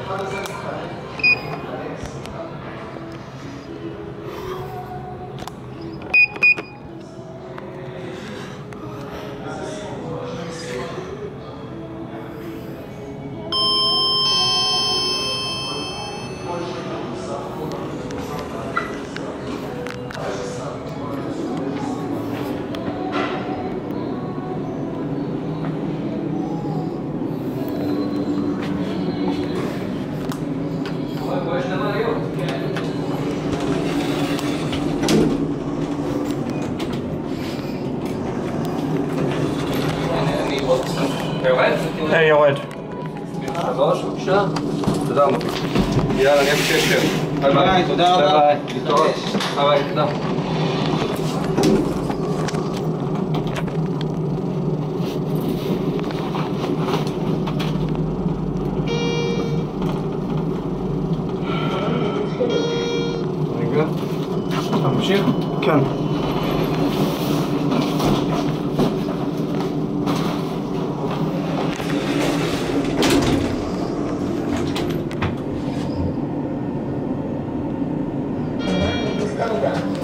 how does that come in? היי, יורד. שלוש, בבקשה. תודה רבה. יאללה, נהיה בקשר. ביי ביי, תודה רבה. ביי ביי. להתראות. ביי ביי, תודה. רגע. אתה ממשיך? כן.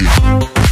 like it.